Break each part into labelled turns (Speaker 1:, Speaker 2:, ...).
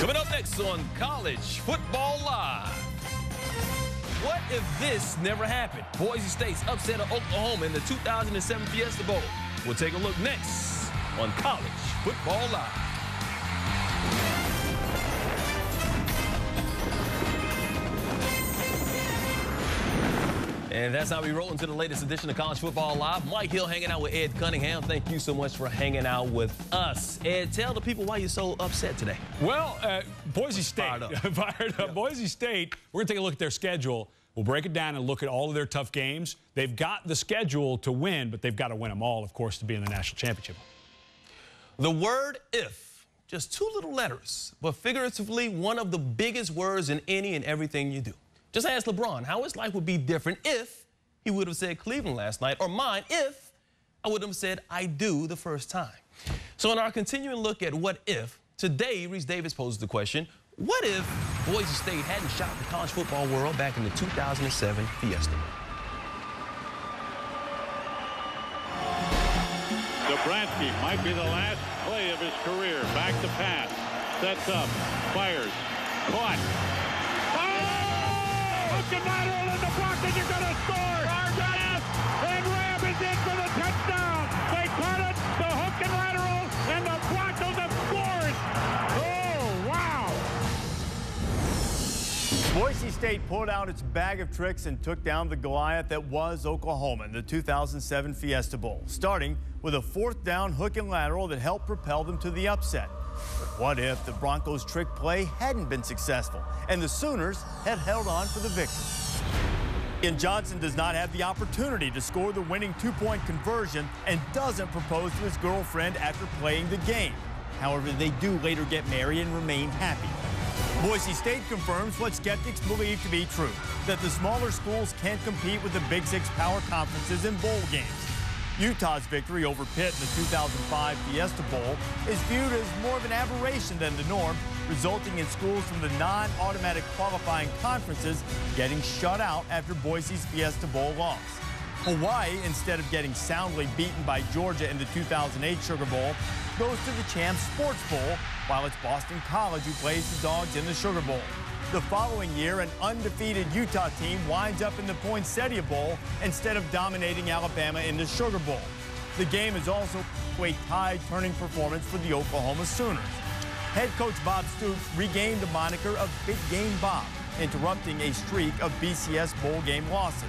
Speaker 1: Coming up next on College Football Live. What if this never happened? Boise State's upset of Oklahoma in the 2007 Fiesta Bowl. We'll take a look next on College Football Live. And that's how we roll into the latest edition of College Football Live. Mike Hill hanging out with Ed Cunningham. Thank you so much for hanging out with us. Ed, tell the people why you're so upset today.
Speaker 2: Well, uh, Boise State. Fired up. Fired up. Yeah. Boise State, we're going to take a look at their schedule. We'll break it down and look at all of their tough games. They've got the schedule to win, but they've got to win them all, of course, to be in the national championship.
Speaker 1: The word if, just two little letters, but figuratively one of the biggest words in any and everything you do. Just ask LeBron how his life would be different if he would have said Cleveland last night, or mine if I would have said I do the first time. So in our continuing look at what if, today Rece Davis poses the question, what if Boise State hadn't shocked the college football world back in the 2007 Fiesta?
Speaker 3: Zabransky might be the last play of his career. Back to pass. Sets up. Fires. Caught broken lateral in the block, and you're going to score. Yes, and Rabb is in for the touchdown. They caught it, the hook and lateral, and the Broncos have scored. Oh,
Speaker 4: wow. Boise State pulled out its bag of tricks and took down the Goliath that was Oklahoma in the 2007 Fiesta Bowl, starting with a fourth down hook and lateral that helped propel them to the upset. But what if the Broncos' trick play hadn't been successful and the Sooners had held on for the victory? Ian Johnson does not have the opportunity to score the winning two-point conversion and doesn't propose to his girlfriend after playing the game. However, they do later get married and remain happy. Boise State confirms what skeptics believe to be true, that the smaller schools can't compete with the Big Six power conferences in bowl games. Utah's victory over Pitt in the 2005 Fiesta Bowl is viewed as more of an aberration than the norm, resulting in schools from the non-automatic qualifying conferences getting shut out after Boise's Fiesta Bowl loss. Hawaii, instead of getting soundly beaten by Georgia in the 2008 Sugar Bowl, goes to the Champs Sports Bowl, while it's Boston College who plays the Dogs in the Sugar Bowl. The following year, an undefeated Utah team winds up in the Poinsettia Bowl instead of dominating Alabama in the Sugar Bowl. The game is also a tide-turning performance for the Oklahoma Sooners. Head coach Bob Stoops regained the moniker of Big Game Bob, interrupting a streak of BCS bowl game losses.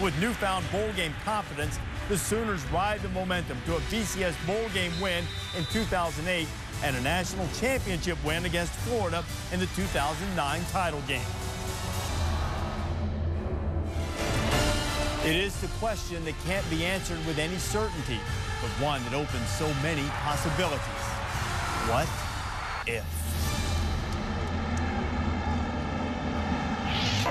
Speaker 4: With newfound bowl game confidence, the Sooners ride the momentum to a BCS bowl game win in 2008 and a national championship win against Florida in the 2009 title game. It is the question that can't be answered with any certainty, but one that opens so many possibilities. What if?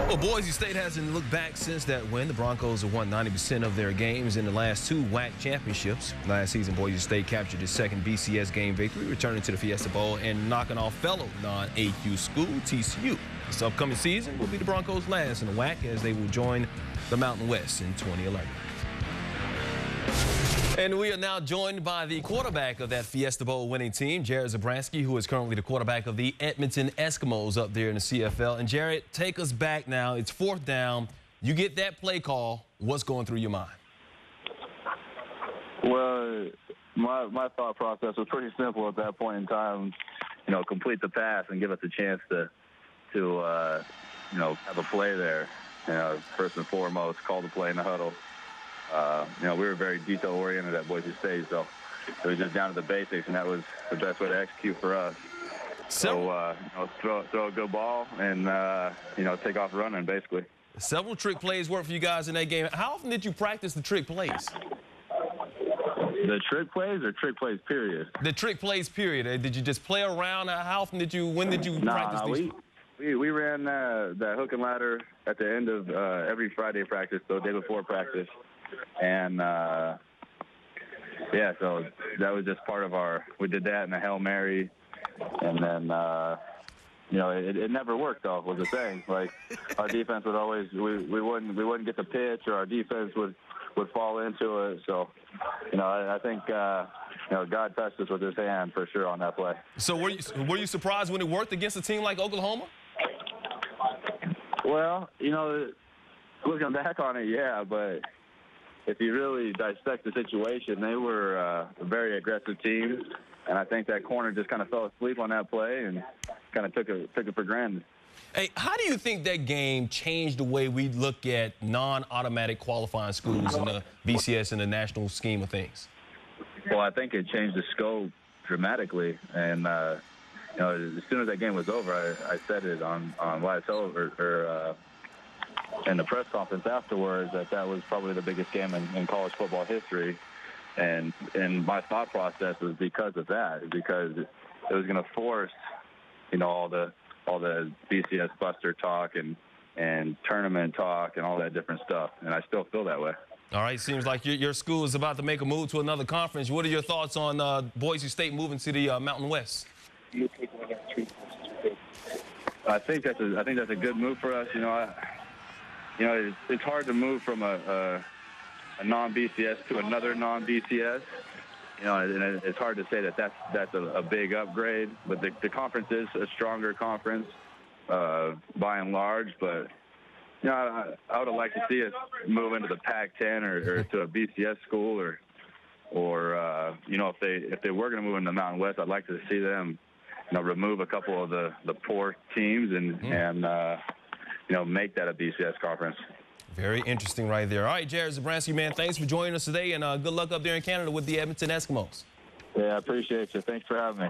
Speaker 1: Well, Boise State hasn't looked back since that win. The Broncos have won 90% of their games in the last two WAC championships. Last season, Boise State captured its second BCS game victory, returning to the Fiesta Bowl and knocking off fellow non-AQ school TCU. This upcoming season will be the Broncos' last in the WAC as they will join the Mountain West in 2011. And we are now joined by the quarterback of that Fiesta Bowl winning team, Jared Zabransky, who is currently the quarterback of the Edmonton Eskimos up there in the CFL. And Jared, take us back now. It's fourth down. You get that play call. What's going through your mind?
Speaker 5: Well, my my thought process was pretty simple at that point in time. You know, complete the pass and give us a chance to to uh, you know have a play there. You know, first and foremost, call the play in the huddle uh, you know, we were very detail oriented at Boise State, so it was just down to the basics, and that was the best way to execute for us. So, uh, you know, throw, throw a good ball and, uh, you know, take off running, basically.
Speaker 1: Several trick plays worked for you guys in that game. How often did you practice the trick plays?
Speaker 5: The trick plays or trick plays, period?
Speaker 1: The trick plays, period. Uh, did you just play around? How often did you, when did you
Speaker 5: nah,
Speaker 1: practice
Speaker 5: nah,
Speaker 1: these?
Speaker 5: We, we, we ran uh, that hook and ladder at the end of uh, every Friday practice, so day before practice and uh, yeah, so that was just part of our. We did that in a hail mary, and then uh, you know it, it never worked though. Was the thing like our defense would always we, we wouldn't we wouldn't get the pitch or our defense would would fall into it. So you know I, I think uh, you know, God touched us with His hand for sure on that play.
Speaker 1: So were you were you surprised when it worked against a team like Oklahoma?
Speaker 5: Well, you know, looking back on it, yeah, but if you really dissect the situation, they were uh, a very aggressive team, and I think that corner just kind of fell asleep on that play and kind of took it took it for granted.
Speaker 1: Hey, how do you think that game changed the way we look at non-automatic qualifying schools in the BCS and the national scheme of things?
Speaker 5: Well, I think it changed the scope dramatically, and uh, you know, as soon as that game was over, I, I said it on on live television or, or uh, in the press conference afterwards that that was probably the biggest game in, in college football history, and and my thought process was because of that, because it, was going to force, you know, all the all the BCS Buster talk and and tournament talk and all that different stuff, and I still feel that way.
Speaker 1: All right, seems like your, your school is about to make a move to another conference. What are your thoughts on uh, Boise State moving to the uh, Mountain West?
Speaker 5: I think that's a I think that's a good move for us. You know, I, you know, it's, it's hard to move from a, a, a non-BCS to another non-BCS. You know, and it's hard to say that that's that's a, a big upgrade. But the, the conference is a stronger conference uh, by and large. But you know, I, I would have liked to see us move into the Pac-10 or, or to a BCS school, or or uh, you know, if they if they were going to move into the Mountain West, I'd like to see them, you know, remove a couple of the the poor teams and mm. and uh, you know make that a BCS conference.
Speaker 1: Very interesting right there. All right, Jared Zabransky, man, thanks for joining us today, and uh, good luck up there in Canada with the Edmonton Eskimos.
Speaker 5: Yeah, I appreciate you. Thanks for having me.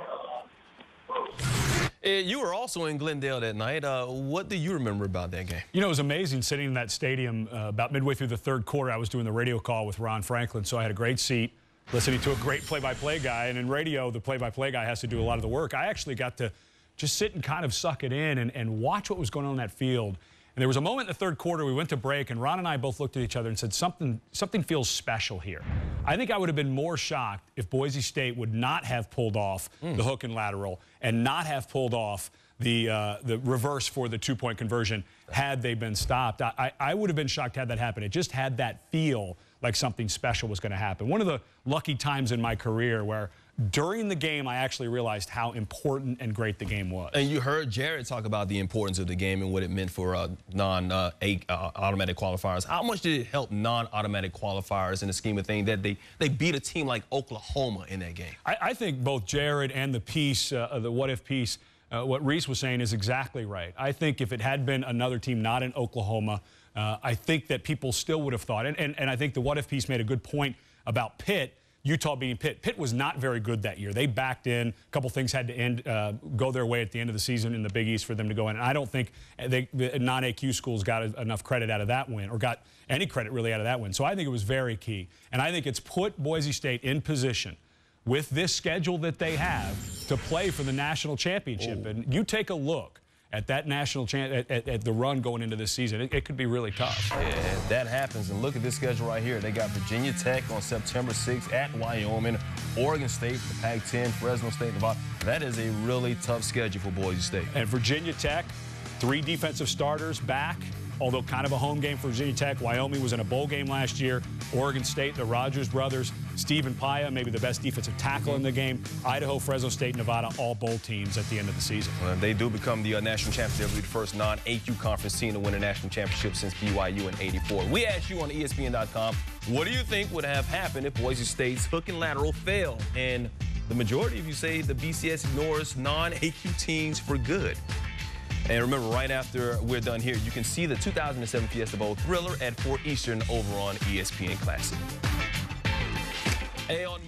Speaker 1: Eh, you were also in Glendale that night. Uh, what do you remember about that game?
Speaker 2: You know, it was amazing sitting in that stadium uh, about midway through the third quarter. I was doing the radio call with Ron Franklin, so I had a great seat listening to a great play-by-play -play guy. And in radio, the play-by-play -play guy has to do a lot of the work. I actually got to just sit and kind of suck it in and, and watch what was going on in that field. And there was a moment in the third quarter, we went to break, and Ron and I both looked at each other and said, something, something feels special here. I think I would have been more shocked if Boise State would not have pulled off mm. the hook and lateral and not have pulled off the, uh, the reverse for the two-point conversion had they been stopped. I, I would have been shocked had that happened. It just had that feel like something special was going to happen. One of the lucky times in my career where during the game, I actually realized how important and great the game was.
Speaker 1: And you heard Jared talk about the importance of the game and what it meant for uh, non-automatic uh, qualifiers. How much did it help non-automatic qualifiers in the scheme of things that they, they beat a team like Oklahoma in that game?
Speaker 2: I, I think both Jared and the piece, uh, the what-if piece, uh, what Rece was saying is exactly right. I think if it had been another team not in Oklahoma, uh, I think that people still would have thought, and, and, and I think the what-if piece made a good point about Pitt, Utah being Pitt. Pitt was not very good that year. They backed in. A couple things had to end, uh, go their way at the end of the season in the Big East for them to go in. And I don't think they, the non-AQ schools got enough credit out of that win, or got any credit really out of that win. So I think it was very key. And I think it's put Boise State in position with this schedule that they have to play for the national championship. Ooh. And you take a look at that national chance, at, at, at, the run going into this season, it, it, could be really tough.
Speaker 1: Yeah, that happens. And look at this schedule right here. They got Virginia Tech on September 6th at Wyoming, Oregon State, the Pac-10, Fresno State, Nevada. That is a really tough schedule for Boise State.
Speaker 2: And Virginia Tech, three defensive starters back although kind of a home game for Virginia Tech. Wyoming was in a bowl game last year. Oregon State, the Rodgers brothers, Stephen Paea, maybe the best defensive tackle in the game. Idaho, Fresno State, Nevada, all bowl teams at the end of the season.
Speaker 1: Well, they do become the uh, national champions. They'll be the first non-AQ conference team to win a national championship since BYU in 84. We asked you on ESPN.com, what do you think would have happened if Boise State's hook and lateral failed? And the majority of you say the BCS ignores non-AQ teams for good. And remember, right after we're done here, you can see the 2007 Fiesta Bowl thriller at 4 Eastern over on ESPN Classic. On